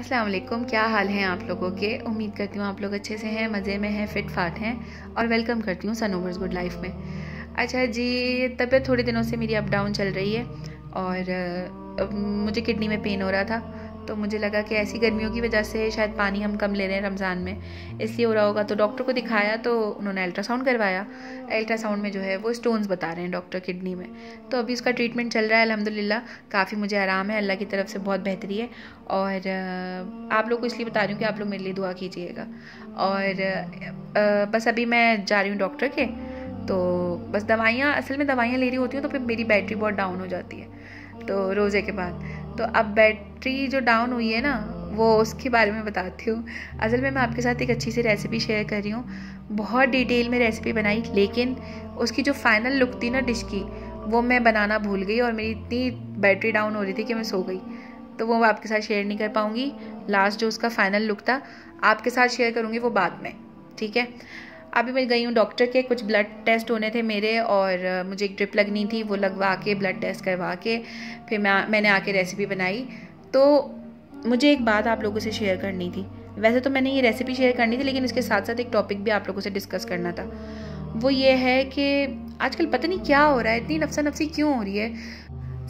अस्सलाम क्या हाल हैं आप लोगों के? उम्मीद करती हूँ आप लोग अच्छे से हैं, मज़े में हैं फिट फाट हैं और वेलकम करती हूँ सन सनोवर्स गुड लाइफ में। अच्छा जी, तबीयत थोड़े दिनों से मेरी अप डाउन चल रही है और मुझे किडनी में पेन हो रहा था। तो मुझे लगा कि ऐसी गर्मियों की वजह से शायद पानी हम कम ले रहे हैं रमज़ान में। इसलिए हो रहा होगा तो डॉक्टर को दिखाया तो उन्होंने अल्ट्रासाउंड करवाया। अल्ट्रासाउंड में जो है वो स्टोन्स बता रहे हैं डॉक्टर किडनी में। तो अभी उसका ट्रीटमेंट चल रहा है अलहमदिल्ला काफ़ी मुझे आराम है, अल्लाह की तरफ़ से बहुत बेहतरी है। और आप लोग को इसलिए बता रही हूँ कि आप लोग मेरे लिए दुआ कीजिएगा। और बस अभी मैं जा रही हूँ डॉक्टर के। तो बस दवाइयाँ, असल में दवाइयाँ ले रही होती हूँ तो फिर मेरी बैटरी बहुत डाउन हो जाती है। तो रोज़े के बाद। तो अब बैटरी जो डाउन हुई है ना, वो उसके बारे में बताती हूँ। असल में मैं आपके साथ एक अच्छी सी रेसिपी शेयर कर रही हूँ। बहुत डिटेल में रेसिपी बनाई, लेकिन उसकी जो फाइनल लुक थी ना डिश की, वो मैं बनाना भूल गई और मेरी इतनी बैटरी डाउन हो रही थी कि मैं सो गई। तो वो आपके साथ शेयर नहीं कर पाऊँगी। लास्ट जो उसका फाइनल लुक था, आपके साथ शेयर करूँगी वो बाद में, ठीक है? अभी मैं गई हूँ डॉक्टर के, कुछ ब्लड टेस्ट होने थे मेरे और मुझे एक ड्रिप लगनी थी, वो लगवा के ब्लड टेस्ट करवा के, फिर मैं मैंने आके रेसिपी बनाई। तो मुझे एक बात आप लोगों से शेयर करनी थी। वैसे तो मैंने ये रेसिपी शेयर करनी थी, लेकिन इसके साथ साथ एक टॉपिक भी आप लोगों से डिस्कस करना था। वो ये है कि आजकल पता नहीं क्या हो रहा है, इतनी नफसा नफसी क्यों हो रही है?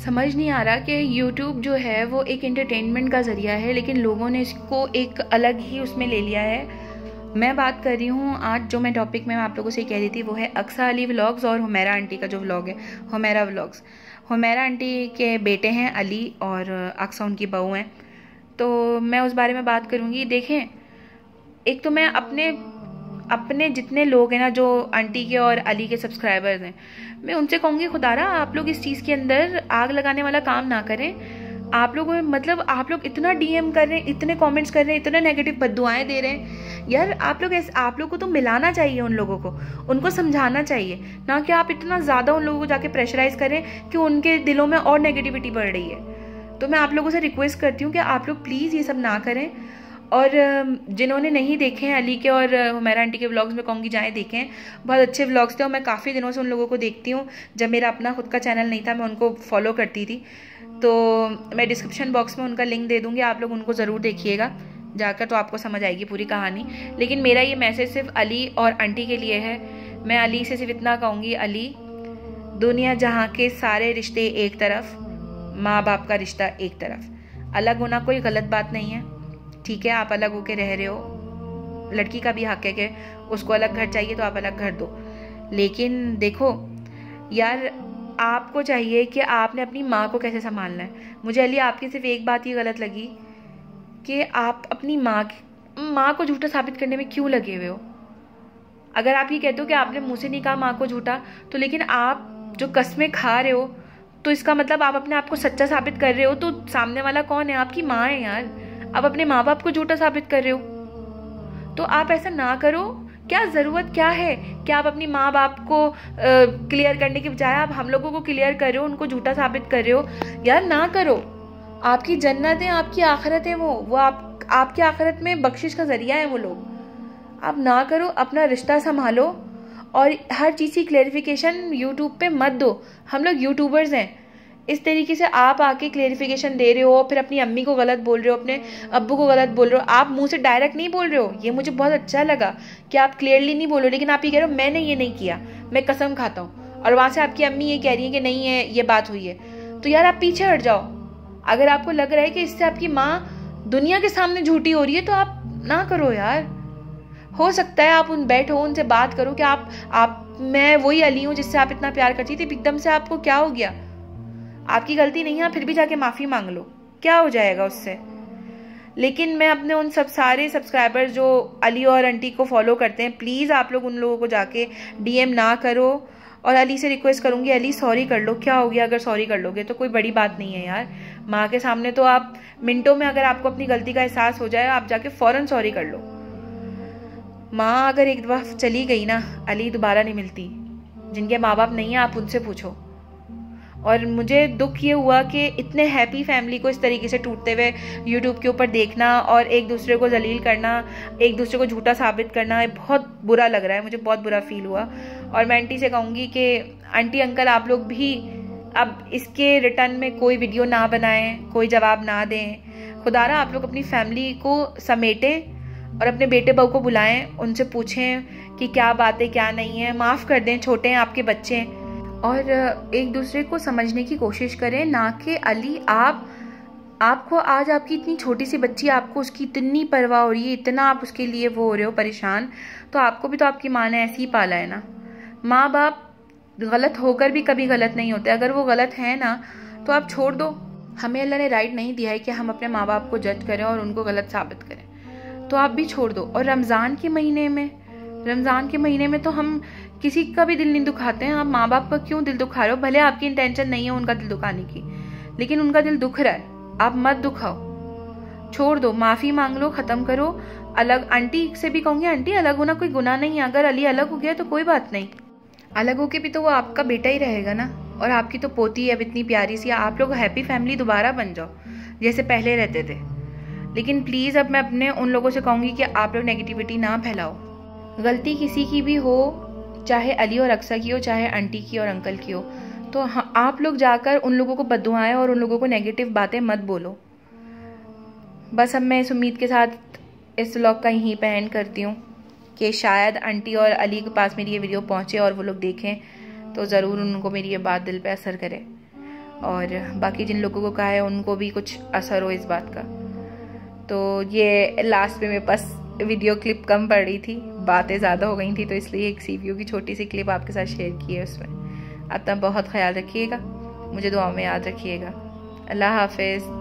समझ नहीं आ रहा कि यूट्यूब जो है, वो एक एंटरटेनमेंट का ज़रिया है, लेकिन लोगों ने इसको एक अलग ही उसमें ले लिया है। मैं बात कर रही हूँ आज जो मैं टॉपिक में आप लोगों से कह रही थी, वो है अक्सा अली व्लॉग्स और हुमेरा आंटी का जो व्लॉग है, हुमेरा व्लॉग्स हुमेरा आंटी के बेटे हैं अली और अक्सा उनकी बहू हैं। तो मैं उस बारे में बात करूँगी। देखें, एक तो मैं अपने अपने जितने लोग हैं ना, जो आंटी के और अली के सब्सक्राइबर्स हैं, मैं उनसे कहूँगी, खुदारा, आप लोग इस चीज़ के अंदर आग लगाने वाला काम ना करें। आप लोग मतलब आप लोग इतना डीएम कर रहे हैं, इतने कमेंट्स कर रहे हैं, इतने नेगेटिव बदुआएँ दे रहे हैं यार, आप लोग ऐसे, आप लोग को तो मिलाना चाहिए उन लोगों को। उनको समझाना चाहिए। ना कि आप इतना ज़्यादा उन लोगों को जाके प्रेशराइज करें कि उनके दिलों में और नेगेटिविटी बढ़ रही है। तो मैं आप लोगों से रिक्वेस्ट करती हूँ कि आप लोग प्लीज़ ये सब ना करें। और जिन्होंने नहीं देखे हैं, अली के और हुमैरा आंटी के व्लॉग्स में कहूँगी जाएँ देखें। बहुत अच्छे व्लॉग्स थे और मैं काफ़ी दिनों से उन लोगों को देखती हूँ। जब मेरा अपना खुद का चैनल नहीं था, मैं उनको फॉलो करती थी। तो मैं डिस्क्रिप्शन बॉक्स में उनका लिंक दे दूँगी, आप लोग उनको ज़रूर देखिएगा। जाकर तो आपको समझ आएगी पूरी कहानी। लेकिन मेरा ये मैसेज सिर्फ़ अली और आंटी के लिए है। मैं अली से सिर्फ़ इतना कहूँगी, अली, दुनिया जहाँ के सारे रिश्ते एक तरफ़ माँ बाप का रिश्ता एक तरफ़। अलग होना कोई गलत बात नहीं है। ठीक है, आप अलग होके रह रहे हो। लड़की का भी हक है कि उसको अलग घर चाहिए तो आप अलग घर दो। लेकिन देखो, यार, आपको चाहिए कि आपने अपनी माँ को कैसे संभालना है। मुझे अली, आपकी सिर्फ़ एक बात ही गलत लगी। कि आप अपनी माँ माँ को झूठा साबित करने में क्यों लगे हुए हो? अगर आप ये कहते हो कि आपने मुँह से नहीं कहा माँ को झूठा तो लेकिन आप जो कस्में खा रहे हो तो इसका मतलब आप अपने आप को सच्चा साबित कर रहे हो तो सामने वाला कौन है? आपकी माँ है यार। आप अपने माँ बाप को झूठा साबित कर रहे हो। तो आप ऐसा ना करो। क्या ज़रूरत क्या है क्या आप अपनी माँ बाप को क्लियर करने के बजाय आप हम लोगों को क्लियर कर रहे हो, उनको झूठा साबित कर रहे हो? यार ना करो। आपकी जन्नत है आपकी आखरत है वो वो आप, आपकी आखरत में बख्शिश का ज़रिया है वो लोग। आप ना करो, अपना रिश्ता संभालो और हर चीज़ की क्लेरिफिकेशन यूट्यूब पे मत दो। हम लोग यूट्यूबर्स हैं। इस तरीके से आप आके क्लेरिफिकेशन दे रहे हो, फिर अपनी अम्मी को गलत बोल रहे हो, अपने अब्बू को गलत बोल रहे हो। आप मुँह से डायरेक्ट नहीं बोल रहे हो। ये मुझे बहुत अच्छा लगा कि आप क्लियरली नहीं बोल रहे हो, लेकिन आप ये कह रहे हो, मैंने ये नहीं किया। मैं कसम खाता हूँ। और वहाँ से आपकी अम्मी ये कह रही है कि, नहीं है, ये बात हुई है। तो यार आप पीछे हट जाओ। अगर आपको लग रहा है कि इससे आपकी माँ दुनिया के सामने झूठी हो रही है तो आप ना करो यार। हो सकता है आप उन बैठो, उनसे बात करो कि आप आप, मैं वही अली हूँ जिससे आप इतना प्यार करती थी। एकदम से आपको क्या हो गया? आपकी गलती नहीं है फिर भी जाके माफ़ी मांग लो। क्या हो जाएगा उससे? लेकिन मैं अपने उन सब सारे सब्सक्राइबर जो अली और आंटी को फॉलो करते हैं प्लीज़ आप लोग उन लोगों को जाके डीएम ना करो। और अली से रिक्वेस्ट करूँगी, अली सॉरी कर लो। क्या हो गया अगर सॉरी कर लोगे? तो कोई बड़ी बात नहीं है यार। माँ के सामने तो आप मिनटों में अगर आपको अपनी गलती का एहसास हो जाए, आप जाके फ़ौरन सॉरी कर लो। माँ अगर एक दफ़ा चली गई ना, अली दोबारा नहीं मिलती। जिनके माँ बाप नहीं है, आप उनसे पूछो। और मुझे दुख ये हुआ कि इतने हैप्पी फैमिली को इस तरीके से टूटते हुए यूट्यूब के ऊपर देखना और एक दूसरे को जलील करना, एक दूसरे को झूठा साबित करना बहुत बुरा लग रहा है। मुझे बहुत बुरा फील हुआ। और मैं आंटी से कहूँगी कि आंटी अंकल आप लोग भी अब इसके रिटर्न में कोई वीडियो ना बनाएँ, कोई जवाब ना दें। खुदारा, आप लोग अपनी फैमिली को समेटें और अपने बेटे बहू को बुलाएँ, उनसे पूछें कि क्या बात, क्या नहीं है। माफ़ कर दें, छोटे हैं आपके बच्चे। और एक दूसरे को समझने की कोशिश करें, ना कि, अली, आप, आपको, आज आपकी इतनी छोटी सी बच्ची, आपको उसकी इतनी परवाह हो रही है, इतना आप उसके लिए वो हो रहे हो परेशान तो आपको भी तो आपकी माँ ने ऐसे ही पाला है ना? माँ बाप गलत होकर भी कभी गलत नहीं होते। अगर वो गलत है ना तो आप छोड़ दो। हमें अल्लाह ने राइट नहीं दिया है कि हम अपने माँ बाप को जज करें और उनको गलत साबित करें। तो आप भी छोड़ दो। और रमज़ान के महीने में, रमज़ान के महीने में तो हम किसी का भी दिल नहीं दुखाते हैं। आप माँ बाप का क्यों दिल दुखा रहे हो? भले आपकी इंटेंशन नहीं है उनका दिल दुखाने की, लेकिन उनका दिल दुख रहा है। आप मत दुखाओ। छोड़ दो। माफ़ी मांग लो, ख़त्म करो। अलग, आंटी से भी कहूँगी, आंटी, अलग होना कोई गुना नहीं है। अगर अली अलग हो गया तो कोई बात नहीं। अलग होके भी तो वो आपका बेटा ही रहेगा ना? और आपकी तो पोती है अब इतनी प्यारी सी, आप लोग हैप्पी फैमिली दोबारा बन जाओ, जैसे पहले रहते थे। लेकिन प्लीज़ अब मैं अपने उन लोगों से कहूँगी कि आप लोग नेगेटिविटी ना फैलाओ। गलती किसी की भी हो, चाहे अली और अक्सर की हो, चाहे आंटी की और अंकल की हो तो हाँ आप लोग जाकर उन लोगों को बदुआएँ और उन लोगों को नेगेटिव बातें मत बोलो। बस अब मैं इस उम्मीद के साथ इस व्लॉग का यहीं पे एंड करती हूँ। कि शायद आंटी और अली के पास मेरी ये वीडियो पहुँचे और वो लोग देखें तो ज़रूर उनको मेरी ये बात दिल पे असर करे। और बाकी जिन लोगों को कहा है, उनको भी कुछ असर हो इस बात का। तो ये लास्ट में मेरे पास वीडियो क्लिप कम पड़ रही थी, बातें ज़्यादा हो गई थी तो इसलिए एक सी की छोटी सी क्लिप आपके साथ शेयर की है उसमें। अपना बहुत ख्याल रखिएगा, मुझे दुआ में याद रखिएगा। अल्लाह हाफिज़।